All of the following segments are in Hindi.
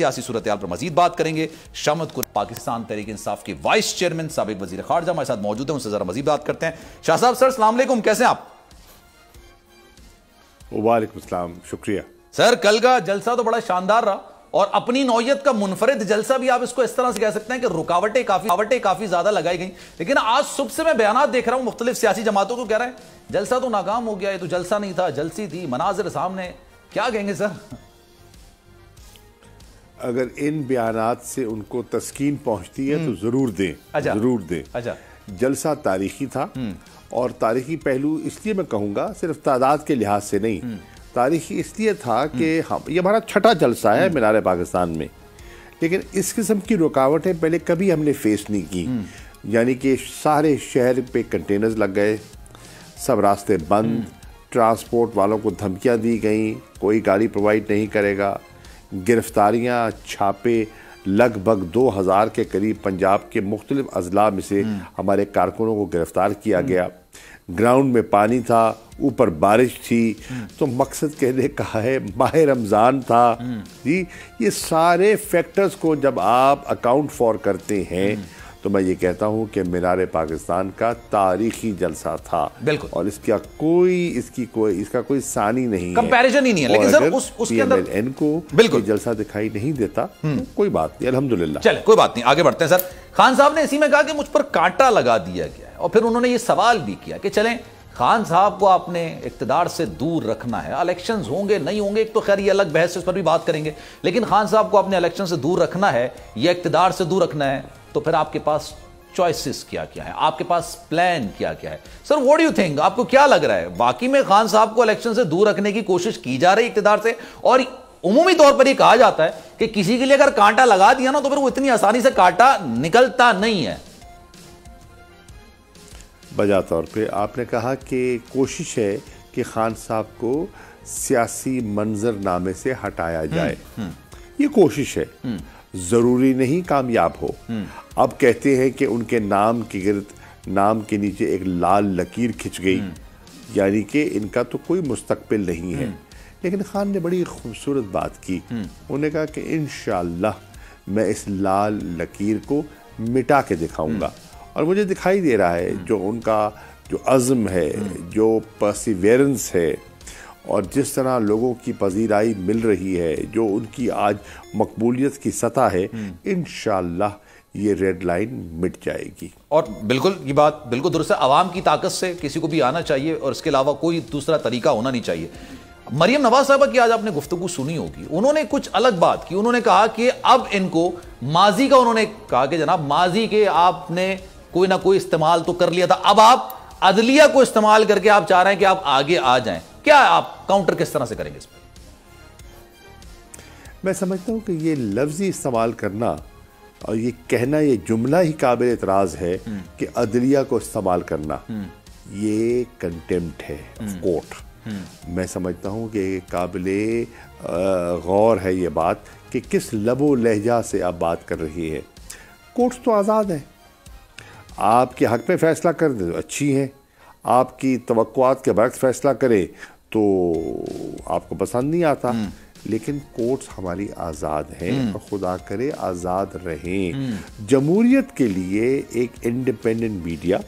सियासी सूरत पर मजीद बात करेंगे। शामद को पाकिस्तान तहरीक इंसाफ के वाइस चेयरमैन सबक वजी खारजा हमारे साथ मौजूद है उनसे जरा मजीद बात करते हैं। शाह साहब सर सलाम कैसे आप? वालेकुम शुक्रिया। सर कल का जलसा तो बड़ा शानदार रहा और अपनी नौयत का मुनफरद जलसा भी आप इसको इस तरह से कह सकते हैं कि रुकावटें काफ़ी रुकावटें काफ़ी ज़्यादा लगाई गई। लेकिन आज सुबह से मैं बयान देख रहा हूँ मुख्तलिफ़ सियासी जमातों को कह रहे हैं जलसा तो नाकाम हो गया ये तो जलसा नहीं था जलसी थी मनाजिर सामने क्या कहेंगे सर? अगर इन बयान से उनको तस्कीन पहुँचती है तो हम्म। ज़रूर दें अच्छा। ज़रूर दें। अच्छा। जलसा तारीखी था हम्म। और तारीखी पहलू इसलिए मैं कहूँगा सिर्फ़ तादाद के लिहाज से नहीं। हम्म। तारीखी इसलिए था कि हम ये हमारा छठा जलसा है मीनार पाकिस्तान में। लेकिन इस किस्म की रुकावटें पहले कभी हमने फेस नहीं की। यानी कि सारे शहर पे कंटेनर्स लग गए सब रास्ते बंद ट्रांसपोर्ट वालों को धमकियाँ दी गई कोई गाड़ी प्रोवाइड नहीं करेगा। गिरफ्तारियाँ छापे लगभग दो हज़ार के करीब पंजाब के मुख्तलिफ़ अजला में से हमारे कारकुनों को गिरफ़्तार किया गया। ग्राउंड में पानी था ऊपर बारिश थी। तो मकसद कहने का है माह रमज़ान था। जी ये सारे फैक्टर्स को जब आप अकाउंट फॉर करते हैं तो मैं ये कहता हूँ कि मीनार पाकिस्तान का तारीखी जलसा था। बिल्कुल। और इसका कोई इसकी कोई इसका कोई सानी नहीं कंपैरिजन ही नहीं है लेकिन सर उस उसके अंदर एन को बिल्कुल। जलसा दिखाई नहीं देता हम्म। तो कोई बात नहीं अल्हम्दुलिल्लाह। चले कोई बात नहीं आगे बढ़ते हैं सर। खान साहब ने इसी में कहा कि मुझ पर कांटा लगा दिया गया है और फिर उन्होंने ये सवाल भी किया कि चलें खान साहब को आपने इकतदार से दूर रखना है इलेक्शंस होंगे नहीं होंगे एक तो खैर ये अलग बहस इस पर भी बात करेंगे लेकिन खान साहब को आपने इलेक्शन से दूर रखना है या इकतदार से दूर रखना है तो फिर आपके पास चॉइसेस क्या क्या है? आपके पास प्लान क्या क्या है? सर व्हाट यू थिंक आपको क्या लग रहा है? बाकी में खान साहब को इलेक्शन से दूर रखने की कोशिश की जा रही इकतदार से? और उमूमी तौर पर यह कहा जाता है कि किसी के लिए अगर कांटा लगा दिया ना तो फिर वो इतनी आसानी से कांटा निकलता नहीं है। बजा तौर पे आपने कहा कि कोशिश है कि खान साहब को सियासी मंजरनामे से हटाया जाए। हम्म, हम्म। ये कोशिश है। हम्म। ज़रूरी नहीं कामयाब हो। अब कहते हैं कि उनके नाम के गिर्द नाम के नीचे एक लाल लकीर खिंच गई। यानी कि इनका तो कोई मुस्तकबिल नहीं है। लेकिन खान ने बड़ी खूबसूरत बात की। उन्होंने कहा कि इन मैं इस लाल लकीर को मिटा के दिखाऊँगा। और मुझे दिखाई दे रहा है जो उनका जो अज़म है जो परसिवेरेंस है और जिस तरह लोगों की पजीराई मिल रही है जो उनकी आज मकबूलियत की सतह है इन ये रेड लाइन मिट जाएगी। और बिल्कुल ये बात बिल्कुल दुरुस्त है। आवाम की ताकत से किसी को भी आना चाहिए और इसके अलावा कोई दूसरा तरीका होना नहीं चाहिए। मरियम नवाज़ साहबा की आज आपने गुफ्तु सुनी होगी। उन्होंने कुछ अलग बात की। उन्होंने कहा कि अब इनको माजी का उन्होंने कहा कि जनाब माजी के आपने कोई ना कोई इस्तेमाल तो कर लिया था। अब आप अदलिया को इस्तेमाल करके आप चाह रहे हैं कि आप आगे आ जाएँ। क्या आप काउंटर किस तरह से करेंगे इस पर मैं समझता हूँ कि ये लफ्जी इस्तेमाल करना और ये कहना ये जुमला ही काबिल एतराज़ है हम्म। कि अदलिया को इस्तेमाल करना हम्म। ये कंटेम्प्ट है कोर्ट हम्म। मैं समझता हूँ कि काबिल गौर है ये बात कि किस लबो लहजा से आप बात कर रही है कोर्ट्स तो आज़ाद हैं आपके हक में फ़ैसला कर दे अच्छी हैं आपकी तो के बरक्स फैसला करे तो आपको पसंद नहीं आता। हम्म। लेकिन कोर्ट्स हमारी आज़ाद हैं हम्म। और खुदा करे आज़ाद रहें। हम्म। के लिए एक इंडिपेंडेंट मीडिया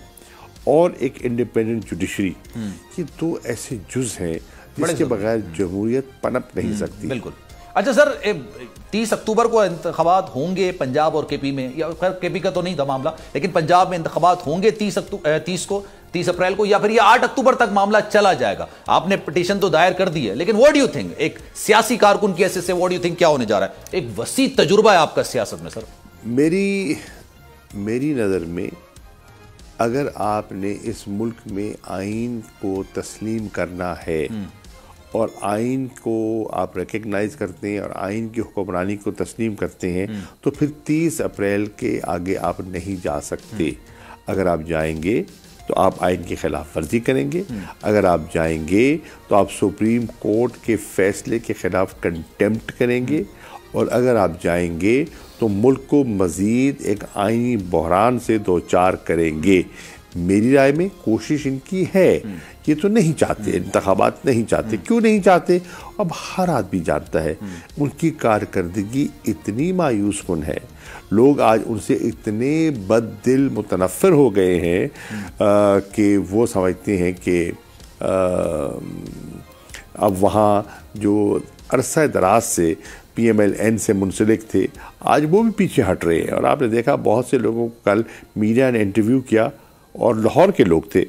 और एक इंडिपेंडेंट जुडिशरी ये दो ऐसे जुज हैं जिसके बगैर जमहूरियत पनप नहीं सकती। बिल्कुल। अच्छा सर तीस अक्टूबर को इंतबात होंगे पंजाब और केपी में। या खैर केपी का तो नहीं था मामला लेकिन पंजाब में इंतबात होंगे तीस अक्टूबर तीस को। तीस अप्रैल को या फिर ये आठ अक्टूबर तक मामला चला जाएगा आपने पिटीशन तो दायर कर दी है लेकिन वॉट यू थिंक एक सियासी कारकुन की ऐसे से वॉट यू थिंक क्या होने जा रहा है एक वसी तजुर्बा है आपका सियासत में सर मेरी मेरी नज़र में अगर आपने इस मुल्क में आइन को तस्लीम करना है हम्म। और आइन को आप रिकग्नाइज करते हैं और आइन की हुक्मरानी को तस्लीम करते हैं हम्म। तो फिर 30 अप्रैल के आगे आप नहीं जा सकते हम्म। अगर आप जाएँगे तो आप आइन की खिलाफ वर्जी करेंगे। अगर आप जाएँगे तो आप सुप्रीम कोर्ट के फैसले के खिलाफ कंटेम्प्ट करेंगे और अगर आप जाएँगे तो मुल्क को मज़ीद एक आइनी बहरान से दो चार करेंगे मेरी राय में कोशिश इनकी है ये तो नहीं चाहते इंतबात नहीं चाहते। क्यों नहीं चाहते? अब हर आदमी जानता है उनकी कारकर्दगी इतनी मायूस कन है। लोग आज उनसे इतने बददिल मुतनफ़र हो गए हैं कि वो समझते हैं कि अब वहाँ जो अरसा दराज से पी एम एल एन से मुंसलिक थे आज वो भी पीछे हट रहे हैं। और आपने देखा बहुत से लोगों को कल मीडिया ने इंटरव्यू किया और लाहौर के लोग थे।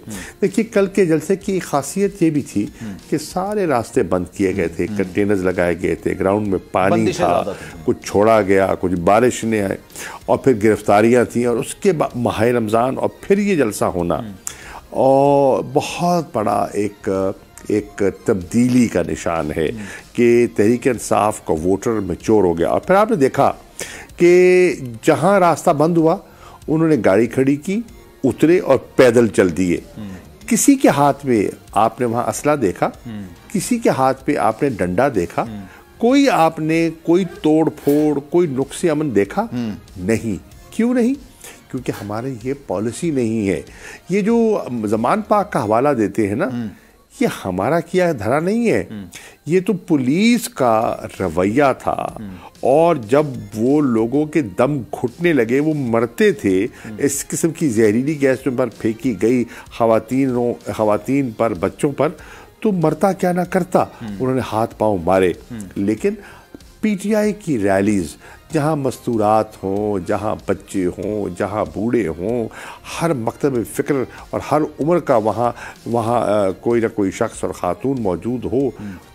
देखिए कल के जलसे की खासियत ये भी थी कि सारे रास्ते बंद किए गए थे कंटेनर्स लगाए गए थे ग्राउंड में पानी था कुछ छोड़ा गया कुछ बारिश ने आए और फिर गिरफ्तारियाँ थी और उसके बाद माह रमज़ान और फिर ये जलसा होना। और बहुत बड़ा एक एक तब्दीली का निशान है कि तहरीक इंसाफ का वोटर मेच्योर हो गया। और फिर आपने देखा कि जहाँ रास्ता बंद हुआ उन्होंने गाड़ी खड़ी की उतरे और पैदल चल दिए। किसी के हाथ में आपने वहाँ असला देखा? किसी के हाथ पे आपने डंडा देखा? कोई आपने कोई तोड़ फोड़ कोई नुक्स अमन देखा? नहीं। क्यों नहीं? क्योंकि हमारे ये पॉलिसी नहीं है। ये जो जमान पाक का हवाला देते हैं ना ये हमारा किया धरा नहीं है। ये तो पुलिस का रवैया था। और जब वो लोगों के दम घुटने लगे वो मरते थे इस किस्म की जहरीली गैस पर फेंकी गई खातनों खातन पर बच्चों पर तो मरता क्या ना करता। उन्होंने हाथ पाँव मारे। लेकिन पीटीआई की रैलीज जहाँ मस्तूरात हों जहाँ बच्चे हों जहाँ बूढ़े हों हर मकतब फ़िक्र और हर उम्र का वहाँ वहाँ कोई ना कोई शख्स और ख़ातून मौजूद हो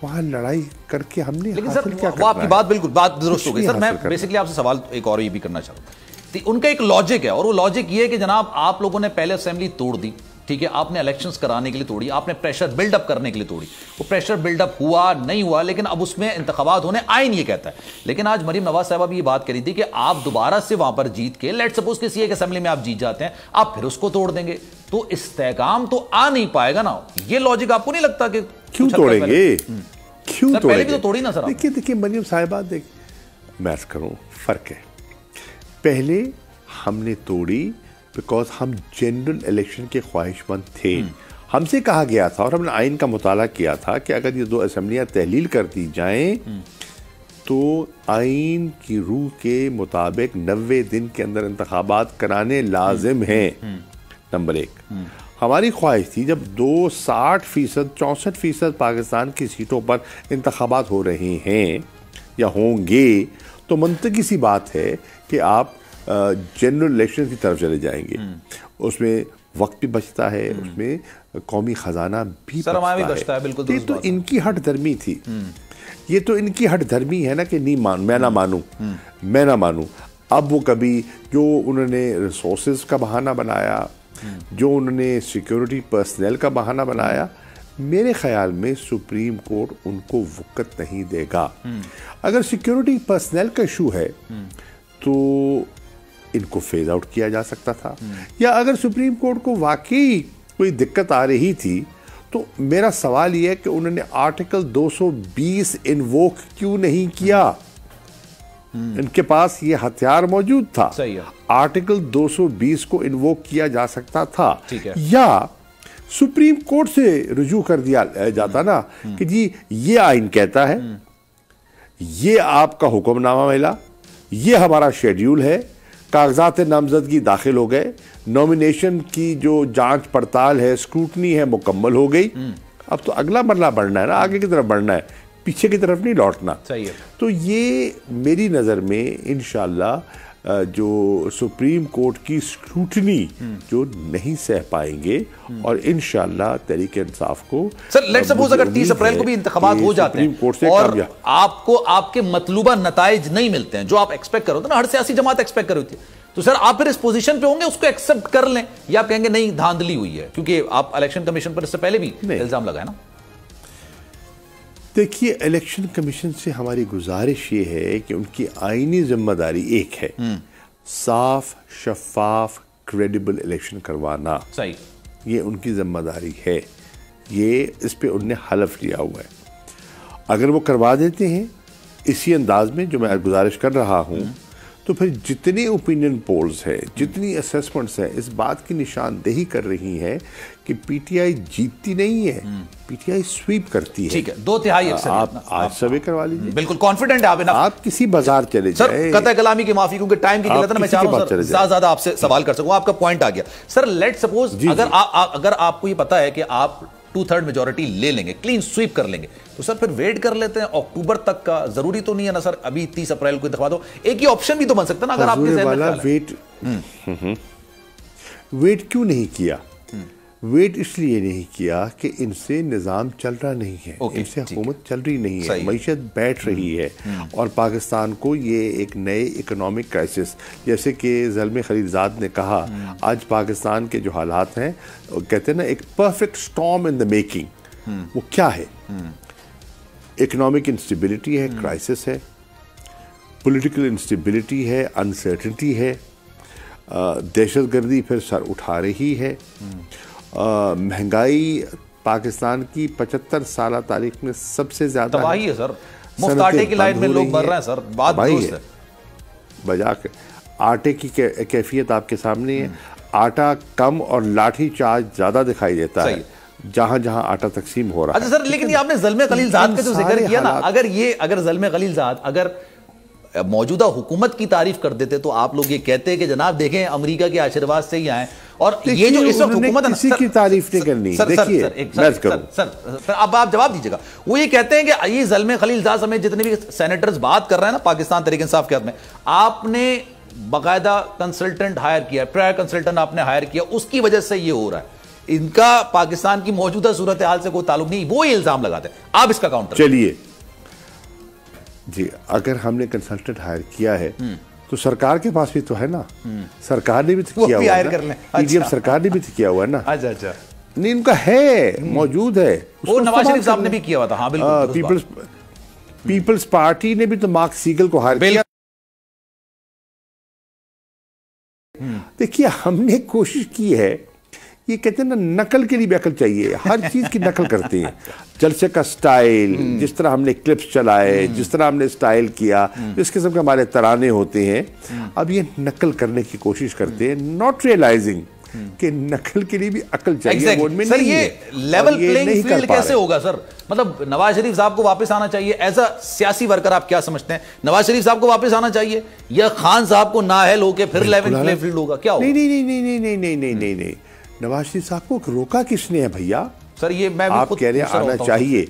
वहाँ लड़ाई करके हमने लेकिन सर क्या वो आपकी बात बिल्कुल बात दुरुस्त हो गई। सर मैं बेसिकली आपसे सवाल एक और ये भी करना चाहूँगा तो उनका एक लॉजिक है और वो लॉजिक ये है कि जनाब आप लोगों ने पहले असेंबली तोड़ दी। ठीक है आपने इलेक्शंस कराने के लिए तोड़ी आपने प्रेशर बिल्डअप करने के लिए तोड़ी। वो प्रेशर बिल्डअप हुआ नहीं हुआ लेकिन अब उसमें इंतबात होने आए नहीं कहता है। लेकिन आज मरीम नवाज़ साहबा भी ये बात करी थी कि आप दोबारा से वहाँ पर जीत के लेट सपोज़ किसी एक असेंबली में आप जीत जाते हैं आप फिर उसको तोड़ देंगे। तो इस्तेकाम तो आ नहीं पाएगा ना। ये लॉजिक आपको नहीं लगता कि क्यों तोड़ेंगे? हम्म। क्यों तोड़ेंगे पहले भी तो तोड़ी ना सर देखिए देखिए मरीम साहिबा देख मैं करूँ फ़र्क है। पहले हमने तोड़ी बिकॉज़ हम जनरल इलेक्शन के ख्वाहिशमंद थे। हमसे कहा गया था और हमने आइन का मुताला किया था कि अगर ये दो असम्बलियाँ तहलील कर दी जाएँ। तो आइन की रूह के मुताबिक नबे दिन के अंदर इंतबात कराने लाजिम। हैं नंबर एक हमारी ख्वाहिश थी जब दो साठ फ़ीसद, चौंसठ फ़ीसद पाकिस्तान की सीटों पर इंतबात हो रहे हैं या होंगे तो मनतकी सी बात है कि आप जनरल इलेक्शन की तरफ़ चले जाएँगे। हम्म। उसमें वक्त भी बचता है हम्म। उसमें कौमी खजाना भी बचता, भी बचता है, है बिल्कुल ये तो इनकी हट धर्मी थी। हम्म। ये तो इनकी हट धर्मी है ना कि नहीं मान मैं ना मानूं। मैं ना मानूं। अब वो कभी जो उन्होंने रिसोर्सेज का बहाना बनाया जो उन्होंने सिक्योरिटी पर्सनल का बहाना बनाया मेरे ख्याल में सुप्रीम कोर्ट उनको वक़्त नहीं देगा। अगर सिक्योरिटी पर्सनल का इशू है तो इनको फ़ेज़ आउट किया जा सकता था। या अगर सुप्रीम कोर्ट को वाकई कोई दिक्कत आ रही थी तो मेरा सवाल यह है कि उन्होंने आर्टिकल 220 इन्वोक क्यों नहीं किया? इनके पास ये हथियार मौजूद था। सही है। आर्टिकल 220 को इन्वोक किया जा सकता था। या सुप्रीम कोर्ट से रुजू कर दिया जाता ना कि जी ये आइन कहता है ये आपका हुक्मनामा मिला ये हमारा शेड्यूल है कागजात नामजदगी दाखिल हो गए। नॉमिनेशन की जो जाँच पड़ताल है स्क्रूटनी है मुकम्मल हो गई। हम्म। अब तो अगला मरला बढ़ना है ना आगे की तरफ़ बढ़ना है पीछे की तरफ़ नहीं लौटना। चाहिए है। तो ये मेरी नज़र में इन जो सुप्रीम कोर्ट की स्क्रूटनी जो नहीं सह पाएँगे और इन तहरीक इंसाफ को सर लेट सपोज़ अगर तीस अप्रैल को भी इंतबात हो जाते हैं कोर्ट से और आपको आपके मतलूबा नतज नहीं मिलते हैं जो आप एक्सपेक्ट करो ना हर सियासी जमात एक्सपेक्ट करो थी तो सर आप फिर इस पोजीशन पे होंगे उसको एक्सेप्ट कर लें या आप कहेंगे नहीं धांधली हुई है? क्योंकि आप इलेक्शन कमीशन पर इससे पहले भी इल्ज़ाम लगाए ना। देखिए इलेक्शन कमीशन से हमारी गुजारिश ये है कि उनकी आईनी ज़िम्मेदारी एक है हम्म। साफ़ शफाफ क्रेडिबल इलेक्शन करवाना सही ये उनकी ज़िम्मेदारी है ये इस पर उनने हलफ लिया हुआ है अगर वो करवा देते हैं इसी अंदाज में जो मैं गुजारिश कर रहा हूँ हम्म। तो फिर जितने ओपिनियन पोल्स है जितनी असेसमेंट्स है इस बात की निशानदेही कर रही है कि पीटीआई जीतती नहीं है पीटीआई स्वीप करती है। ठीक है दो तिहाई आप आज सर्वे करवा लीजिए। बिल्कुल कॉन्फिडेंट है आप आप किसी बाज़ार चले जाए। सर कतः कलामी की माफ़ी क्योंकि टाइम की किल्लत मैं चाह रहा हूँ ज़्यादा आपसे सवाल कर सकूँ। आपका पॉइंट आ गया। सर लेट सपोज़ अगर अगर आपको ये पता है कि आप टू थर्ड मेजोरिटी ले लेंगे क्लीन स्वीप कर लेंगे। तो सर फिर वेट कर लेते हैं अक्टूबर तक का ज़रूरी तो नहीं है ना सर? अभी तीस अप्रैल को दिखवा दो। एक ही ऑप्शन भी तो बन सकता है ना अगर आपके वेट हम्म। हम्म, हम्म। वेट क्यों नहीं किया? वेट इसलिए नहीं किया कि इनसे निज़ाम चल रहा नहीं है। Okay, इनसे हुकूमत चल रही नहीं है। मीशत बैठ रही है। और पाकिस्तान को ये एक नए इकोनॉमिक क्राइसिस जैसे कि जलम खलीलजाद ने कहा आज पाकिस्तान के जो हालात हैं कहते हैं ना एक perfect storm in the making वो क्या है? इकोनॉमिक इंस्टेबिलिटी है क्राइसिस है। पॉलिटिकल इंस्टेबिलिटी है अनसर्टनिटी है। दहशत गर्दी फिर सर उठा रही है। महँगाई पाकिस्तान की पचहत्तर साल तारीख में सबसे ज़्यादा तबाही है। सर। मुफ़्त आटे की लाइन में लोग मर रहे हैं सर। बात है। बजा के आटे की कैफियत आपके सामने है। आटा कम और लाठी चार्ज ज़्यादा दिखाई देता है। जहाँ जहाँ आटा तकसीम हो रहा अच्छा सर लेकिन ये आपने जलमे खलील का जो ज़िक्र किया ना अगर ये अगर जलमे खलील अगर मौजूदा हुकूमत की तारीफ़ कर देते तो आप लोग ये कहते हैं कि जनाब देखें अमेरिका के आशीर्वाद से ही आए। और ये जो इस वक्त हुकूमत किसी की तारीफ़ नहीं करनी। देखिए सर, सर, सर, सर, अब आप जवाब दीजिएगा। वो ये कहते हैं कि ये जलमे खलील जाद समेत जितने भी सेनेटर्स बात कर रहे हैं ना पाकिस्तान तरीके इंसाफ के हद में आपने बाकायदा कंसल्टेंट हायर किया प्रायर कंसल्टेंट आपने हायर किया उसकी वजह से ये हो रहा है। इनका पाकिस्तान की मौजूदा सूरत हाल से कोई ताल्लुक नहीं वो इल्ज़ाम लगाते हैं। आप इसका काउंटर चलिए। जी अगर हमने कंसल्टेंट हायर किया है हम्म। तो सरकार के पास भी तो है ना। हम्म। सरकार ने भी तो किया हुआ है अच्छा। सरकार ने भी तो किया हुआ है ना। अच्छा अच्छा। नहीं उनका है हम्म। मौजूद है। वो नवाज़ शरीफ साहब ने भी किया हुआ था। हाँ बिल्कुल पीपल्स पीपल्स पार्टी ने भी तो मार्क सीगल को हार किया। देखिए हमने कोशिश की है ये कहते हैं ना नकल के लिए भी अकल चाहिए। हर चीज़ की नकल करते हैं। जलसे का स्टाइल हम्म। जिस तरह हमने क्लिप्स चलाए हम्म। जिस तरह हमने स्टाइल किया हम्म। जिस किस्म के हमारे तराने होते हैं। अब ये नकल करने की कोशिश करते हैं नॉट रियलाइजिंग कि नकल के लिए भी अकल चाहिए exactly. में सर ये लेवल प्लेइंग फ़ील्ड कैसे होगा सर मतलब नवाज़ शरीफ साहब को वापस आना चाहिए एज अ सियासी वर्कर आप क्या समझते हैं? नवाज़ शरीफ साहब को वापस आना चाहिए? या खान साहब को नाहल होके फिर लेवल प्ले फ़ील्ड होगा? क्या होगा? नहीं नहीं नहीं नहीं नहीं नहीं नहीं नहीं नहीं। नवाज़ शरीफ साहब को रोका किसने है भैया? सर ये मैं आप कह रहे हैं आना चाहिए।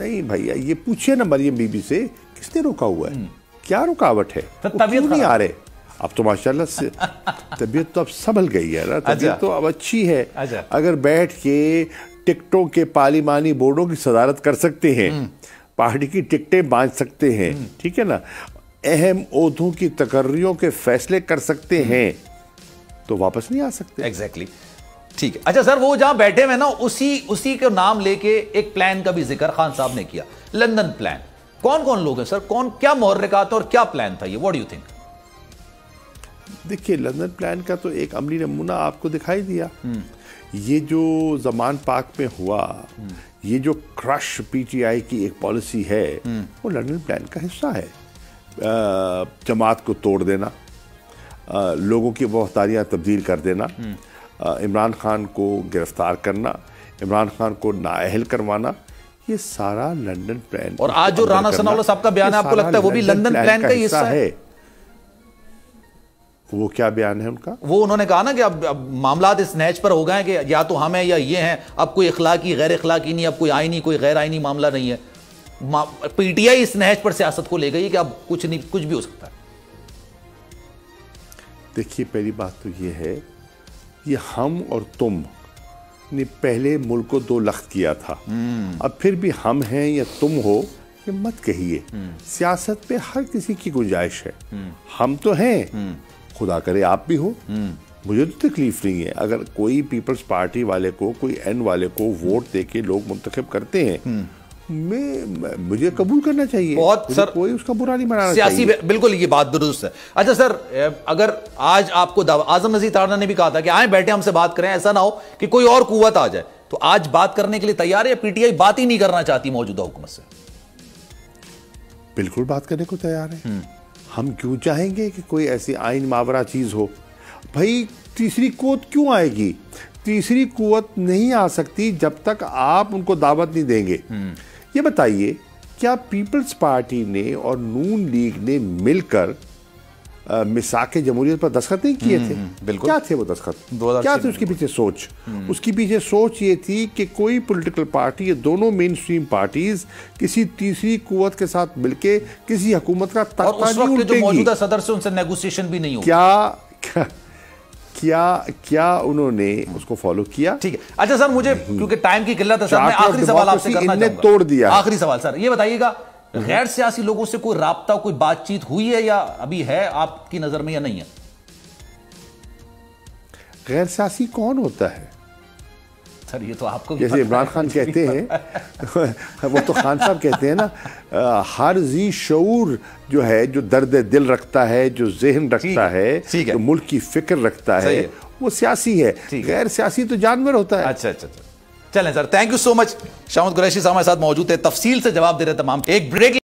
नहीं भैया ये पूछिए ना मरियम बीबी से किसने रोका हुआ है? हम्म। क्या रुकावट है? तबीयत नहीं आ रहे? अब तो माशाल्लाह से तबीयत तो अब संभल गई है ना तबीयत अच्छा। तो अब अच्छी है। अच्छा। अगर बैठ के टिकटों के पार्लिमानी बोर्डों की सदारत कर सकते हैं हम्म। पार्टी की टिकटें बाँध सकते हैं हम्म। ठीक है ना? अहम ओधों की तकर्रियों के फैसले कर सकते हैं। तो वापस नहीं आ सकते। Exactly exactly. ठीक है। अच्छा सर वो जहाँ बैठे हुए ना उसी उसी के नाम लेके एक प्लान का भी ज़िक्र खान साहब ने किया। लंदन प्लान कौन कौन लोग हैं सर? कौन क्या मोहरकात और क्या प्लान था ये? व्हाट यू थिंक देखिए लंदन प्लान का तो एक अमली नमूना आपको दिखाई दिया। हम्म। ये जो जमान पाक में हुआ हम्म। ये जो क्रश पीटीआई की एक पॉलिसी है हम्म। वो लंदन प्लान का हिस्सा है। जमात को तोड़ देना। लोगों की वफादारियाँ तब्दील कर देना। इमरान खान को गिरफ़्तार करना इमरान खान को नाअहल करवाना ये सारा लंदन प्लान और आज जो राना सनाउल्ला साहब का बयान है आपको लगता है वो भी लंदन प्लान का हिस्सा है? वो क्या बयान है उनका? वो उन्होंने कहा ना कि अब, अब मामला इस नैच पर हो गए कि या तो हम हैं या ये हैं अब कोई इखलाकी गैर इखलाकी नहीं अब कोई आईनी कोई गैर आईनी मामला नहीं है। पीटीआई इस नहज पर सियासत को ले गई कि अब कुछ नहीं कुछ भी हो सकता है। देखिए पहली बात तो ये है ये हम और तुम ने पहले मुल्क को दो लख्त किया था। हम्म। अब फिर भी हम हैं या तुम हो ये मत कहिए। हम्म। सियासत पे हर किसी की गुंजाइश है। हम्म। हम तो हैं। खुदा करे आप भी हो। मुझे तो तकलीफ़ नहीं है। अगर कोई पीपल्स पार्टी वाले को कोई एन वाले को वोट दे के लोग मुंतखब करते हैं में मुझे कबूल करना चाहिए। बहुत सर कोई उसका बुरा नहीं मनाना सियासी बिल्कुल ये बात दुरुस्त है। अच्छा सर अगर आज आपको आज़म नजीर तारना ने भी कहा था कि आए बैठे हमसे बात करें ऐसा ना हो कि कोई और कुत आ जाए। तो आज बात करने के लिए तैयार है या पीटीआई बात ही नहीं करना चाहती मौजूदा हुकूमत से? बिल्कुल बात करने को तैयार है। हम्म। हम क्यों चाहेंगे कि कोई ऐसी आइन मावरा चीज़ हो? भाई तीसरी कुत क्यों आएगी? तीसरी कुत नहीं आ सकती जब तक आप उनको दावत नहीं देंगे। ये बताइए क्या पीपल्स पार्टी ने और नून लीग ने मिलकर मिसाक जमहूरियत पर दस्खत नहीं किए हम्म, थे? हम्म, बिल्कुल। क्या थे वो दस्खत क्या थे उसके पीछे सोच? हम्म। उसके पीछे सोच ये थी कि कोई पॉलिटिकल पार्टी ये दोनों मेन स्ट्रीम पार्टीज़ किसी तीसरी कुत के साथ मिलके किसी हुकूमत का तख्ता नहीं जो मौजूदा सदर से उनसे नेगोशिएशन भी नहीं हुआ क्या, क्या क्या क्या उन्होंने उसको फॉलो किया? ठीक है। अच्छा सर मुझे क्योंकि टाइम की किल्लत है सर मैं आखिरी सवाल आपसे करना तोड़ दिया आखिरी सवाल सर ये बताइएगा गैर सियासी लोगों से कोई राबता कोई बातचीत हुई है या अभी है आपकी नज़र में या नहीं है? गैर सियासी कौन होता है? सर ये तो आपको जैसे इमरान खान कहते हैं वो तो खान साहब कहते हैं ना हर जी शूर जो है जो दर्द दिल रखता है जो जहन रखता है, जो मुल्क की फ़िक्र रखता है वो सियासी है। गैर सियासी तो जानवर होता है। अच्छा अच्छा, अच्छा। चलें sir thank you so much Shamad Qureshi साहब हमारे साथ मौजूद है तफसील से जवाब दे रहे तमाम। एक ब्रेक